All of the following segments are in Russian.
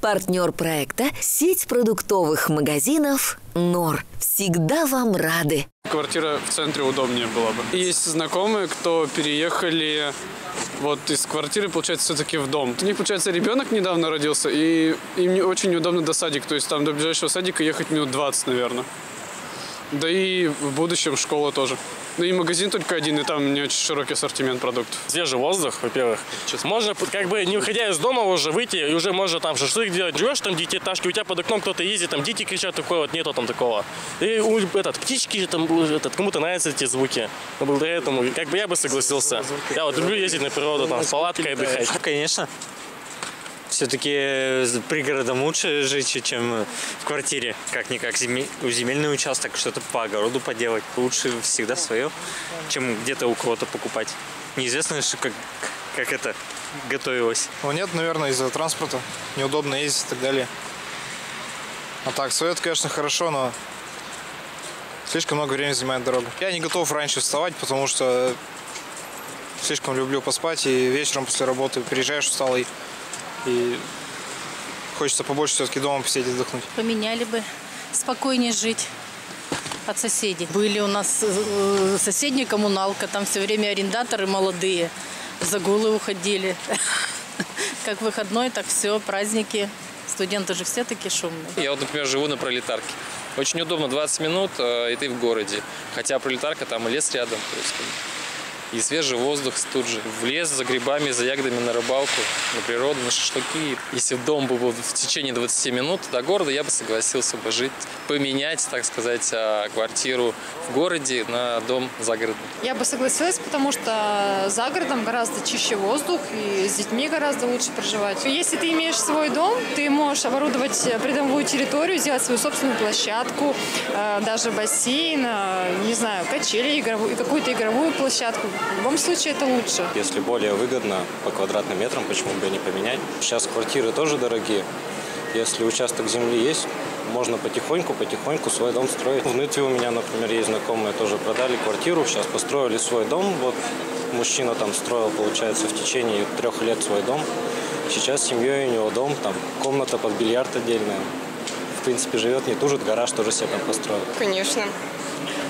Партнер проекта – сеть продуктовых магазинов «Нор». Всегда вам рады. Квартира в центре удобнее была бы. Есть знакомые, кто переехали вот из квартиры, получается, все-таки в дом. У них, получается, ребенок недавно родился, и им очень удобно до садика. То есть там до ближайшего садика ехать минут 20, наверное. Да и в будущем школа тоже. Ну и магазин только один, и там не очень широкий ассортимент продуктов. Свежий воздух, во-первых. Можно, как бы, не выходя из дома уже выйти, и уже можно там шашлык делать. Живешь там детиташки, у тебя под окном кто-то ездит, там дети кричат, такое вот, нету там такого. И у, этот, птички, там, этот, кому-то нравятся эти звуки. Но благодаря этому, как бы я бы согласился. Я вот люблю ездить на природу, там, с палаткой отдыхать. Конечно. Все-таки пригородом лучше жить, чем в квартире. Как-никак земель, земельный участок, что-то по огороду поделать. Лучше всегда свое, чем где-то у кого-то покупать. Неизвестно, что как, как это готовилось. Ну нет, наверное, из-за транспорта. Неудобно ездить и так далее. А так, свое это, конечно, хорошо, но слишком много времени занимает дорога. Я не готов раньше вставать, потому что слишком люблю поспать, и вечером после работы приезжаешь усталый, и хочется побольше все-таки дома посидеть, отдохнуть. Поменяли бы, спокойнее жить от соседей. Были у нас э, соседняя коммуналка, там все время арендаторы молодые, загулы уходили. Как выходной, так все, праздники. Студенты же все такие шумные. Я вот, например, живу на пролетарке. Очень удобно, 20 минут, э, и ты в городе. Хотя пролетарка, там лес рядом. То есть, и свежий воздух тут же. В лес за грибами, за ягодами на рыбалку, на природу, на шашлыки. Если дом был бы в течение 20 минут до города, я бы согласился бы жить, поменять, так сказать, а, квартиру в городе на дом загородный. Я бы согласилась, потому что за городом гораздо чище воздух и с детьми гораздо лучше проживать. Если ты имеешь свой дом, ты можешь оборудовать придомовую территорию, сделать свою собственную площадку, э, даже бассейн, э, не знаю, качели игровую, какую-то игровую площадку. В любом случае это лучше. Если более выгодно по квадратным метрам, почему бы не поменять? Сейчас квартиры тоже дорогие. Если участок земли есть, можно потихоньку-потихоньку свой дом строить. В Нытве у меня, например, есть знакомые, тоже продали квартиру, сейчас построили свой дом. Вот мужчина там строил, получается, в течение трех лет свой дом. Сейчас с семьей у него дом, там комната под бильярд отдельная. В принципе, живет, не тужит, гараж тоже себе там построил. Конечно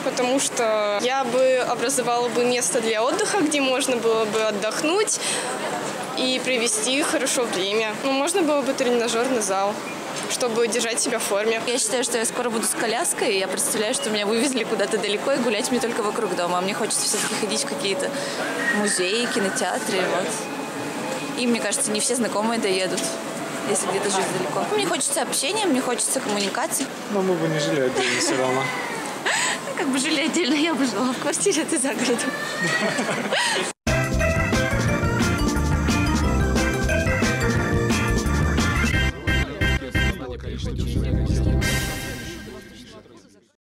потому что я бы образовала бы место для отдыха, где можно было бы отдохнуть и провести хорошо время. Ну, можно было бы тренажерный зал чтобы держать себя в форме. Я считаю, что я скоро буду с коляской, и я представляю, что меня вывезли куда-то далеко, и гулять мне только вокруг дома. А мне хочется все-таки ходить в какие-то музеи, кинотеатры, вот. И мне кажется, не все знакомые доедут если где-то жить далеко. Мне хочется общения, мне хочется коммуникации. Но мы бы не жили отдельно все равно. Как бы жили отдельно, я бы жила в квартире, а ты за городом.